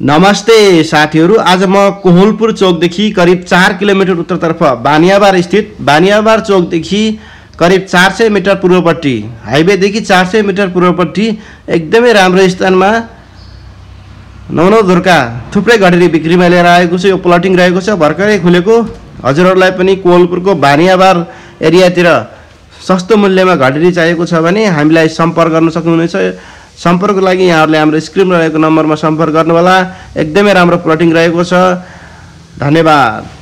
नमस्ते साथीहरू आज म कोहलपुर चौकदेखि करिब चार किलोमिटर उत्तरतर्फ बानियाबार स्थित बानियाबार चौकदेखि करिब चार सय मिटर पूर्वपट्टि हाइवेदेखि चार सय मिटर पूर्वपट्टि एकदमै राम्रो स्थानमा नौ नौ धुर्का थुप्रै घडेरी बिक्रीमा लिएर आएको छु यो प्लटिङ रहेको छ भर्खरै खुलेको। हजुरहरूलाई पनि कोहलपुरको बानियाबार एरियातिर सस्तो मूल्यमा घडेरी चाहिएको छ भने हामीलाई सम्पर्क गर्न सक्नुहुनेछ। सम्पर्कको लागि यहाँहरूले हाम्रो स्क्रिनमा रहेको नम्बरमा सम्पर्क गर्नुहोला। एकदमै राम्रो प्लटिङ रहेको छ। धन्यवाद।